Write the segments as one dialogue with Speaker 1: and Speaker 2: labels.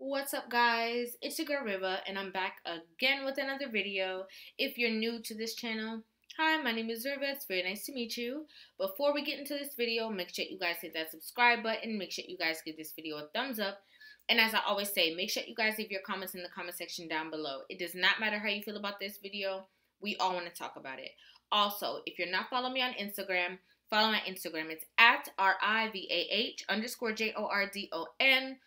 Speaker 1: What's up guys? It's your girl Rivah and I'm back again with another video. If you're new to this channel, hi, my name is Rivah. It's very nice to meet you. Before we get into this video, make sure you guys hit that subscribe button. Make sure you guys give this video a thumbs up. And as I always say, make sure you guys leave your comments in the comment section down below. It does not matter how you feel about this video. We all want to talk about it. Also, if you're not following me on Instagram, follow my Instagram. It's at R-I-V-A-H underscore J-O-R-D-O-N.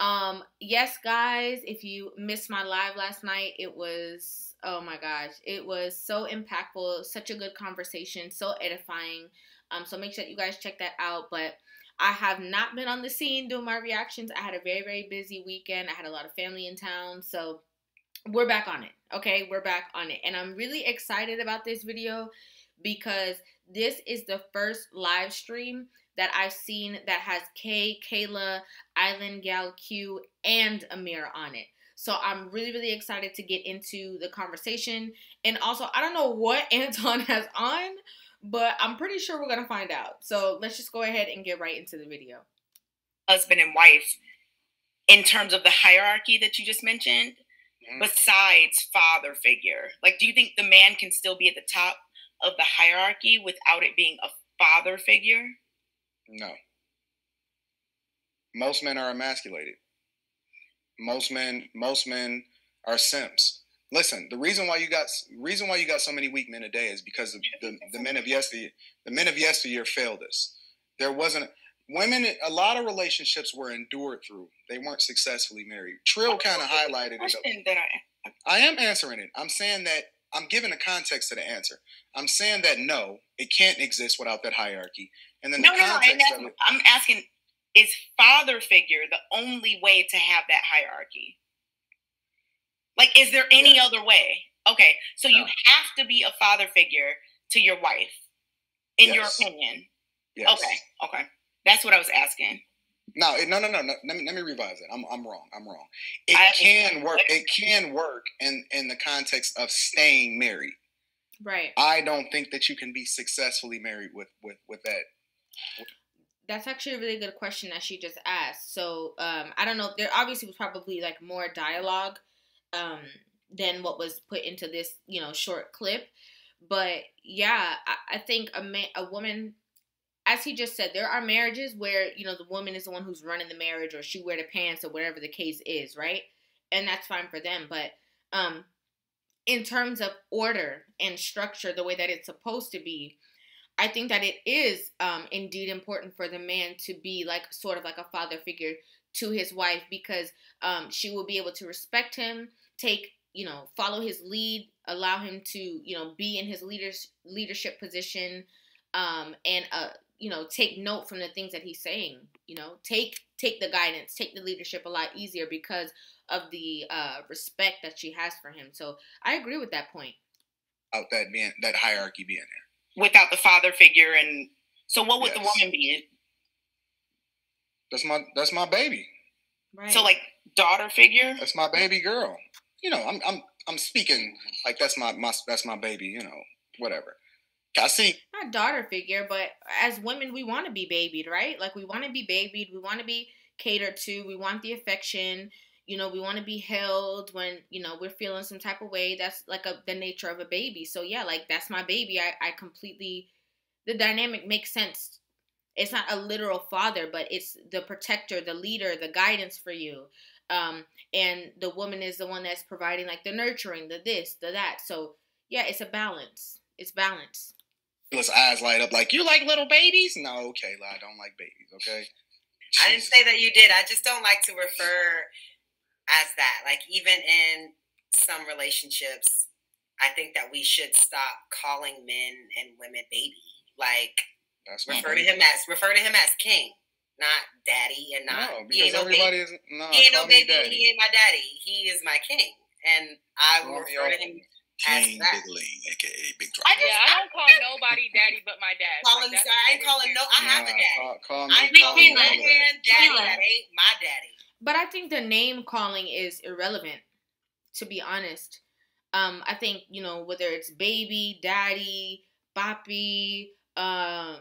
Speaker 1: Um, yes, guys, if you missed my live last night, it was, oh my gosh, it was so impactful, such a good conversation, so edifying. Um, so make sure you guys check that out. But I have not been on the scene doing my reactions. I had a very, very busy weekend. I had a lot of family in town. So we're back on it. Okay, we're back on it. And I'm really excited about this video because this is the first live stream that I've seen that has Kay, Kayla, Island Gal Q, and Amir on it. So I'm really, really excited to get into the conversation. And also, I don't know what Anton has on, but I'm pretty sure we're gonna find out. So let's just go ahead and get right into the video.
Speaker 2: Husband and wife, in terms of the hierarchy that you just mentioned, mm-hmm. besides father figure, like, do you think the man can still be at the top of the hierarchy without it being a father figure?
Speaker 3: No. Most men are emasculated. Most men, most men are simps. Listen, the reason why you got reason why you got so many weak men today is because the, the men of yesteryear the men of yesteryear failed us. There wasn't women. A lot of relationships were endured through. They weren't successfully married. Trill kind of highlighted it. That I, I am answering it. I'm saying that I'm giving a context to the answer. I'm saying that no, it can't exist without that hierarchy. And then no, the no, context
Speaker 2: no, it, I'm asking, is father figure the only way to have that hierarchy? Like, is there any yeah. other way? Okay, so no. you have to be a father figure to your wife, in yes. your opinion. Yes. Okay, okay, that's what I was asking.
Speaker 3: No, no, no, no, no. Let me let me revise it. I'm I'm wrong. I'm wrong. It I can work. It can work in in the context of staying married.
Speaker 1: Right.
Speaker 3: I don't think that you can be successfully married with with with that.
Speaker 1: That's actually a really good question that she just asked. So um, I don't know. There obviously was probably like more dialogue um, than what was put into this, you know, short clip. But yeah, I, I think a man, a woman as he just said, there are marriages where, you know, the woman is the one who's running the marriage or she wear the pants or whatever the case is, right? And that's fine for them. But um in terms of order and structure, the way that it's supposed to be, I think that it is um indeed important for the man to be like sort of like a father figure to his wife because um she will be able to respect him, take you know, follow his lead, allow him to, you know, be in his leaders leadership position, um, and uh, you know take note from the things that he's saying you know? Take take the guidance take the leadership a lot easier because of the uh, respect that she has for him. So i agree with that point.
Speaker 3: Out that being that hierarchy being there
Speaker 2: without the father figure and so what would yes. the woman be
Speaker 3: that's my that's my baby
Speaker 2: right so like daughter figure
Speaker 3: that's my baby girl you know i'm i'm i'm speaking like that's my my that's my baby you know whatever I see.
Speaker 1: Not daughter figure, but as women, we want to be babied, right? Like we want to be babied. We want to be catered to. We want the affection. You know, we want to be held when you know we're feeling some type of way. That's like a the nature of a baby. So yeah, like that's my baby. I I completely the dynamic makes sense. It's not a literal father, but it's the protector, the leader, the guidance for you. Um, and the woman is the one that's providing like the nurturing, the this, the that. So yeah, it's a balance. It's balance
Speaker 3: his eyes light up like you like little babies. No, okay, I don't like babies. Okay.
Speaker 4: I didn't say that you did. I just don't like to refer as that. Like even in some relationships, I think that we should stop calling men and women baby. Like That's refer to him as refer to him as king, not daddy, and not
Speaker 3: no, because everybody baby. is no,
Speaker 4: he ain't no baby. He ain't my daddy. He is my king, and I will refer to him
Speaker 3: King Big Lee, aka Big
Speaker 2: Drop. I just, yeah, I don't call nobody daddy but my dad.
Speaker 4: Calling, like, I ain't calling no. I have a daddy. Call, call me, I ain't calling no man daddy. That ain't my daddy.
Speaker 1: But I think the name calling is irrelevant. To be honest, um, I think you know whether it's baby, daddy, papi, um,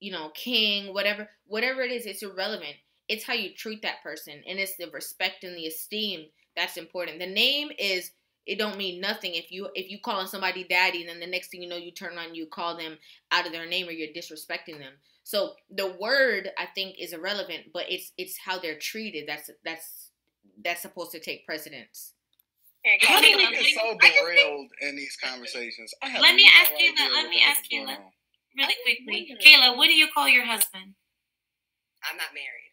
Speaker 1: you know, king, whatever, whatever it is, it's irrelevant. it's how you treat that person and it's the respect and the esteem that's important. The name is it don't mean nothing if you if you calling somebody daddy and then the next thing you know you turn on you call them out of their name or you're disrespecting them. So the word I think is irrelevant, but it's it's how they're treated that's that's that's supposed to take precedence.
Speaker 3: How do we get so derailed in these conversations?
Speaker 5: let me ask you. Let me ask you really quickly, Kayla. What do you call your husband?
Speaker 4: I'm not married.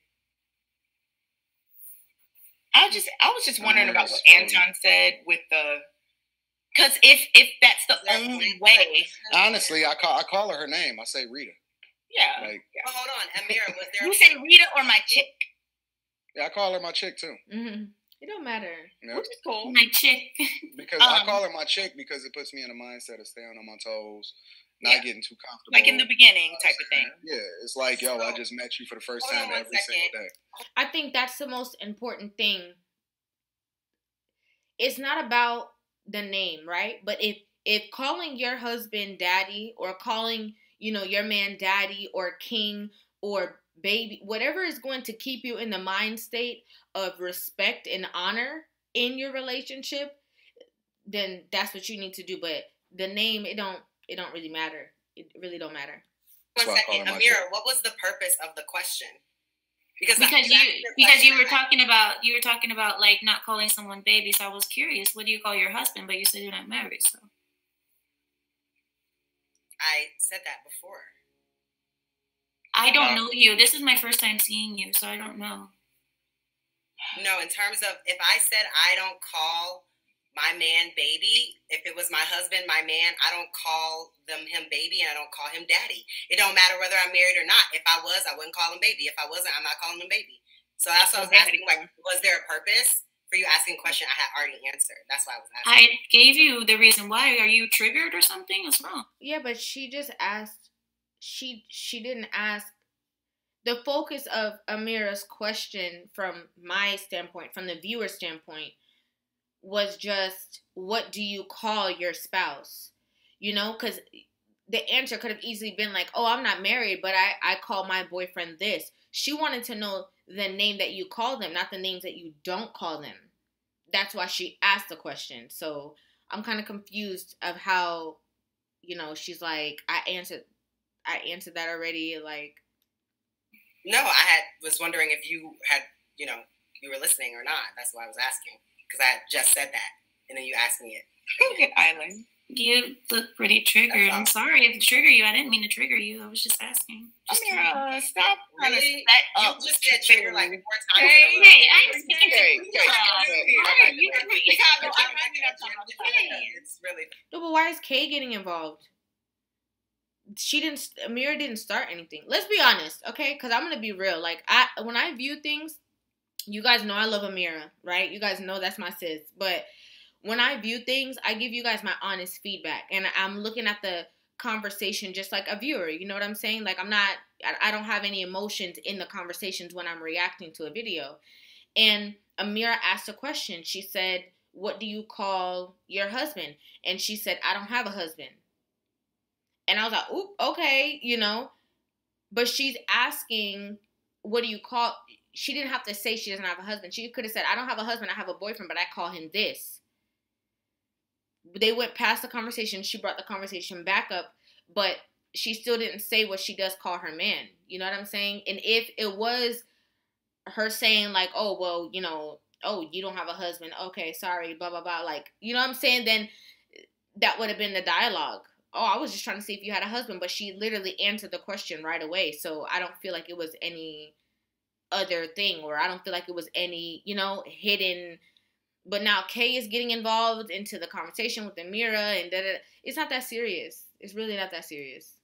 Speaker 2: I just I was just wondering about what Anton said with the because if if that's the only way.
Speaker 3: Honestly, I call I call her her name. I say Rita.
Speaker 2: Yeah.
Speaker 3: Like,
Speaker 4: well, hold on, Ameera. Was there?
Speaker 2: You say Rita or my chick?
Speaker 3: Yeah, I call her my chick too.
Speaker 1: Mm-hmm. It don't matter.
Speaker 2: Yep. Which is cool.
Speaker 5: My chick.
Speaker 3: because um, I call her my chick because it puts me in a mindset of staying on my toes, not yeah. getting too comfortable.
Speaker 2: Like in the beginning type of thing.
Speaker 3: Yeah, it's like, yo, I just met you for the first time every single day.
Speaker 1: I think that's the most important thing. It's not about the name, right? But if if calling your husband daddy or calling, you know, your man daddy or king or baby, whatever is going to keep you in the mind state of respect and honor in your relationship, then that's what you need to do. But the name, it don't, it don't really matter. It really don't matter.
Speaker 4: One second, Ameera, what was the purpose of the question?
Speaker 5: Because because you because you were talking about you were talking about like not calling someone baby. So I was curious, what do you call your husband? But you said you're not married, so.
Speaker 4: I said that before.
Speaker 5: I don't know you. This is my first time seeing you, so I don't know.
Speaker 4: No, in terms of if I said I don't call my man baby, if it was my husband, my man, I don't call them him baby and I don't call him daddy. It don't matter whether I'm married or not. If I was, I wouldn't call him baby. If I wasn't, I'm not calling him baby. So that's what I was asking. Like, was there a purpose for you asking a question I had already answered? That's why I was asking.
Speaker 5: I gave you the reason why. Are you triggered or something? What's wrong?
Speaker 1: Yeah, but she just asked she she didn't ask the focus of Ameera's question from my standpoint, from the viewer standpoint, was just what do you call your spouse? You know, because the answer could have easily been like, oh, I'm not married, but I, I call my boyfriend this. She wanted to know the name that you call them, not the names that you don't call them. That's why she asked the question. So I'm kind of confused of how, you know, she's like, I answered I answered that already. Like,
Speaker 4: no, I had was wondering if you had, you know, you were listening or not. That's why I was asking because I just said that, and then you asked me it.
Speaker 2: Look Island.
Speaker 5: You look pretty triggered. I'm sorry if to trigger you. I didn't mean to trigger you. I was just asking.
Speaker 2: Just I mean, uh, stop
Speaker 4: trying really? to set You just said trigger like four times.
Speaker 5: Hey, hey, I'm speaking to you.
Speaker 4: It's really.
Speaker 1: No, but why is Kay getting involved? she didn't Ameera didn't start anything. Let's be honest, okay? Because I'm gonna be real. Like I when I view things, you guys know I love Ameera, right? You guys know that's my sis. But when I view things, I give you guys my honest feedback, and I'm looking at the conversation just like a viewer. You know what I'm saying? Like I'm not. I, don't have any emotions in the conversations when I'm reacting to a video. And Ameera asked a question. She said, "What do you call your husband?" And she said, "I don't have a husband." And I was like, oop, okay, you know. But she's asking, what do you call she didn't have to say she doesn't have a husband. She could have said, I don't have a husband, I have a boyfriend, but I call him this. They went past the conversation. She brought the conversation back up, but she still didn't say what she does call her man. You know what I'm saying? And if it was her saying, like, oh, well, you know, oh, you don't have a husband. Okay, sorry, blah, blah, blah. Like, you know what I'm saying? Then that would have been the dialogue oh, I was just trying to see if you had a husband, but she literally answered the question right away. So I don't feel like it was any other thing, or I don't feel like it was any, you know, hidden. But now Kay is getting involved into the conversation with Ameera, and da, da, it's not that serious. It's really not that serious.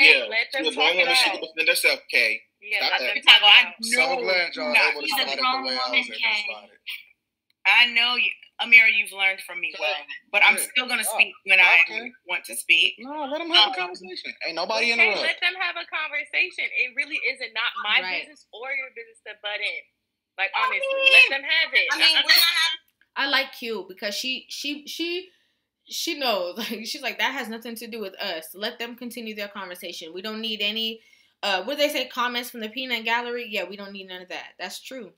Speaker 6: Yeah, let them talk it out. She can defend herself, Kay.
Speaker 2: Yeah, let them talk I
Speaker 3: know. So glad y'all able to spot it the way I was able to spot it.
Speaker 2: I know you. Ameera, you've learned from me well, but I'm still gonna speak when I want to speak.
Speaker 3: No, let them have um, a conversation. Ain't nobody in the room.
Speaker 6: Let them have a conversation. It really isn't not my right. business or your business to butt in. Like honestly, I mean, let them have it.
Speaker 4: I mean, we're not.
Speaker 1: I like Q because she she she she knows. Like she's like that has nothing to do with us. Let them continue their conversation. We don't need any uh, what they say? Comments from the peanut gallery. Yeah, we don't need none of that. That's true.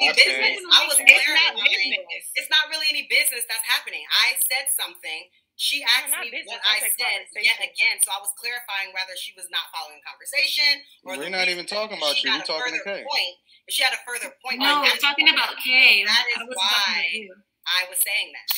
Speaker 4: Business. I was it's not business. It's not really any business that's happening. I said something. She asked me business. what I said yet again, so I was clarifying whether she was not following the conversation
Speaker 3: or we're not even talking about you. We're talking to Kay.
Speaker 4: Point, if she had a further point,
Speaker 5: no, we're talking about Kay.
Speaker 4: That is why I was saying that.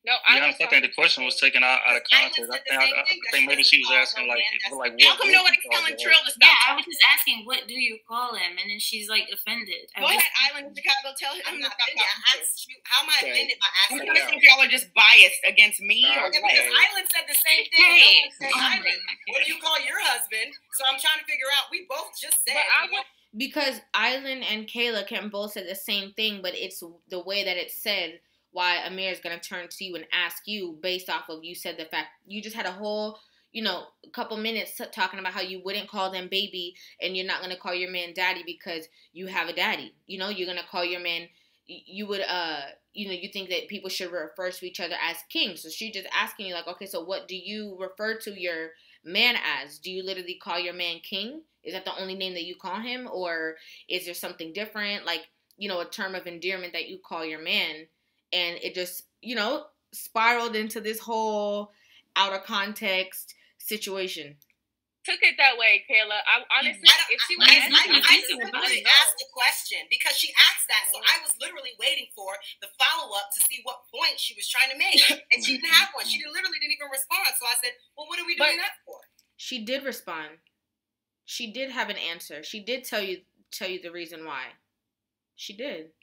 Speaker 6: No, I,
Speaker 7: yeah, I think the question was taken out, out of context. I think, I, I think maybe she was asking like, like
Speaker 2: what? How come nobody's telling Trill to
Speaker 5: stop? Yeah, I was just asking, what do you call him? And then she's like offended.
Speaker 2: Go ahead, Island Chicago. Tell him
Speaker 4: I'm not offended. Asked you, how am I offended by asking?
Speaker 2: I'm think y'all are just biased against me or
Speaker 4: what? Because Island said the same thing. Hey, Island, what do you call your husband? So I'm trying to figure out. We both just said. I would,
Speaker 1: because Island and Kayla can both say the same thing, but it's the way that it's said why Amir is going to turn to you and ask you based off of you said the fact you just had a whole you know a couple minutes talking about how you wouldn't call them baby and you're not going to call your man daddy because you have a daddy. You know you're going to call your man you would uh you know you think that people should refer to each other as king. So she just asking you like okay so what do you refer to your man as? Do you literally call your man king? Is that the only name that you call him or is there something different? Like you know a term of endearment that you call your man and it just you know spiraled into this whole out of context situation
Speaker 6: took it that way, Kayla. I honestly, I if she was
Speaker 4: I, I, I, literally asked the question because she asked that, so I was literally waiting for the follow up to see what point she was trying to make, and she didn't have one. She literally didn't even respond. So I said, "Well, what are we doing but that for?"
Speaker 1: She did respond. She did have an answer. She did tell you tell you the reason why. She did.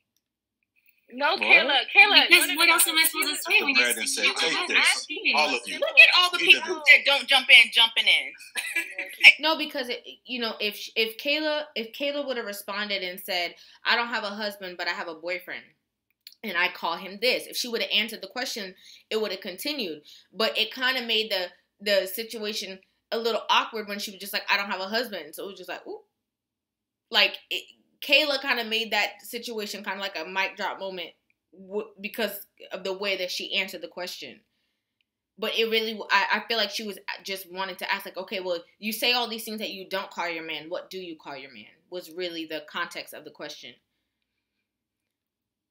Speaker 6: No, what? Kayla, Kayla.
Speaker 5: Because what else am I supposed to say when
Speaker 3: you and say, take this, all of you.
Speaker 2: Look at all the people that don't jump in, jumping in.
Speaker 1: no, because it, you know, if if Kayla if Kayla would have responded and said, "I don't have a husband, but I have a boyfriend," and I call him this, if she would have answered the question, it would have continued. But it kind of made the the situation a little awkward when she was just like, "I don't have a husband," so it was just like, "Ooh." Like it, Kayla kind of made that situation kind of like a mic drop moment w- because of the way that she answered the question. But it really, I, I feel like she was uh, just wanting to ask, like, okay, well, you say all these things that you don't call your man. What do you call your man? Was really the context of the question.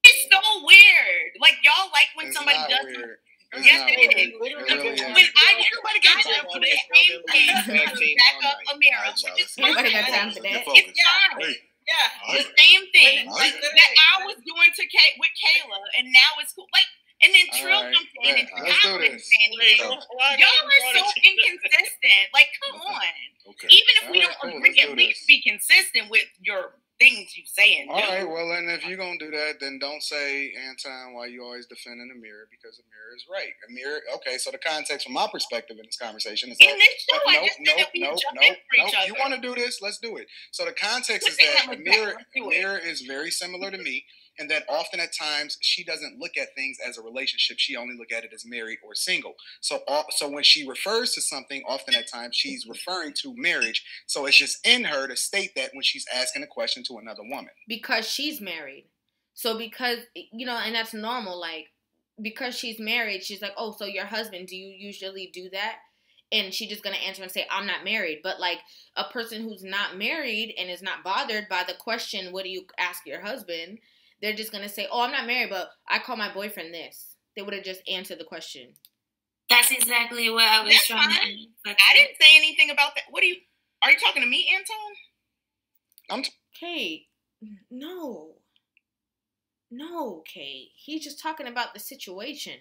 Speaker 2: It's so weird. Like y'all like when it's somebody does. Weird. It's yes, it is. It really when I everybody got time for that same thing, back up Ameera.
Speaker 1: Nobody got time for that.
Speaker 2: It's fine. Yeah, the same thing. Like, that I was doing to Kay with Kayla, and now it's cool. Like, and then Trill right, comes in and I've been saying Y'all are so inconsistent. Like, come on. Okay. Even if All we right, don't cool, agree, at least be consistent with your things you say and
Speaker 3: All do. right, well, and if you're gonna do that, then don't say Anton why you always defending Amir because Amir is right. Amir, okay. So the context from my perspective in this conversation is
Speaker 2: in that, this show,
Speaker 3: nope, nope, nope, nope, nope. You want to do this? Let's do it. So the context is that Amir, Amir is very similar to me and that often at times she doesn't look at things as a relationship. She only look at it as married or single. So uh, so when she refers to something often at times she's referring to marriage. So it's just in her to state that when she's asking a question to another woman.
Speaker 1: Because she's married. So because you know and that's normal like because she's married she's like oh so your husband do you usually do that? And she's just gonna answer and say i'm not married. But like a person who's not married and is not bothered by the question what do you ask your husband they're just gonna say, "Oh, I'm not married, but I call my boyfriend this." They would have just answered the question.
Speaker 5: That's exactly what I was That's trying fine.
Speaker 2: to. I didn't say anything about that. What are you? Are you talking to me, Anton?
Speaker 3: I'm. T-
Speaker 1: Kate, no. No, Kate. He's just talking about the situation.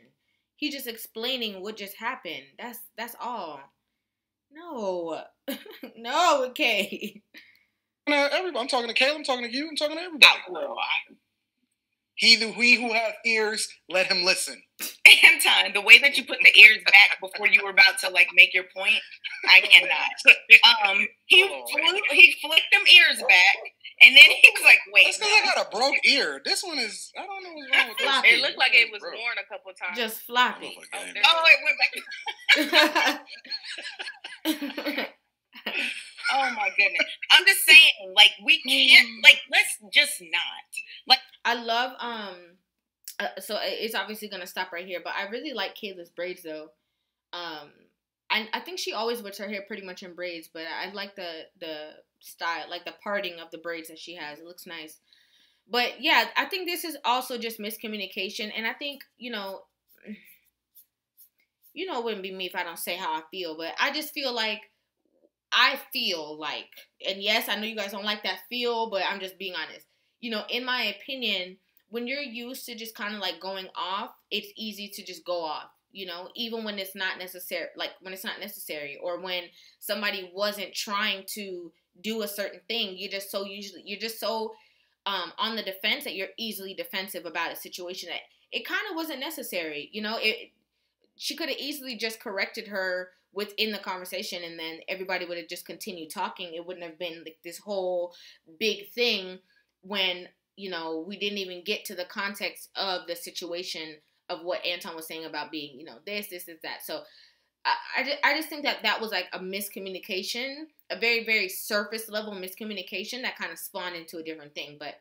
Speaker 1: He's just explaining what just happened. That's that's all. No, no, Kate.
Speaker 3: Everybody, I'm talking to Caleb. I'm talking to you. I'm talking to everybody. He, who, he who has ears, let him listen.
Speaker 2: Anton, the way that you put the ears back before you were about to like make your point, I cannot. Um, he oh, flew, he flicked them ears back, and then he was like, "Wait."
Speaker 3: That's because I got a broke ear. This one is. I don't know what's wrong with this.
Speaker 6: It looked like it was worn a couple times.
Speaker 1: Just floppy.
Speaker 2: Oh, oh it went back. oh my goodness. I'm just saying, like, we can't, mm. like, let's just not. Like,
Speaker 1: I love, um, uh, so it's obviously gonna stop right here, but I really like Kayla's braids though. Um, I I, I think she always wears her hair pretty much in braids, but I like the the style, like the parting of the braids that she has. It looks nice. But yeah, I think this is also just miscommunication, and I think you know, you know, it wouldn't be me if I don't say how I feel, but I just feel like I feel like, and yes, I know you guys don't like that feel, but I'm just being honest. You know, in my opinion, when you're used to just kind of like going off, it's easy to just go off you know even when it's not necessary like when it's not necessary or when somebody wasn't trying to do a certain thing you're just so usually you're just so um, on the defense that you're easily defensive about a situation that it kind of wasn't necessary you know it she could have easily just corrected her within the conversation and then everybody would have just continued talking it wouldn't have been like this whole big thing when you know we didn't even get to the context of the situation of what Anton was saying about being, you know, this, this, this, that. So I, I, just, I just think that that was like a miscommunication, a very, very surface level miscommunication that kind of spawned into a different thing. But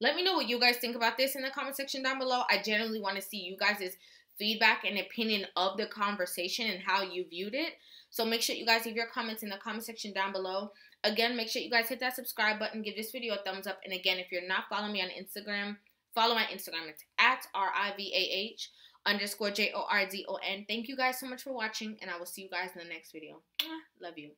Speaker 1: let me know what you guys think about this in the comment section down below. I generally want to see you guys' feedback and opinion of the conversation and how you viewed it. So make sure you guys leave your comments in the comment section down below. Again, make sure you guys hit that subscribe button, give this video a thumbs up. And again, if you're not following me on Instagram, Follow my Instagram. It's at R-I-V-A-H underscore J-O-R-D-O-N. Thank you guys so much for watching, and I will see you guys in the next video. Love you.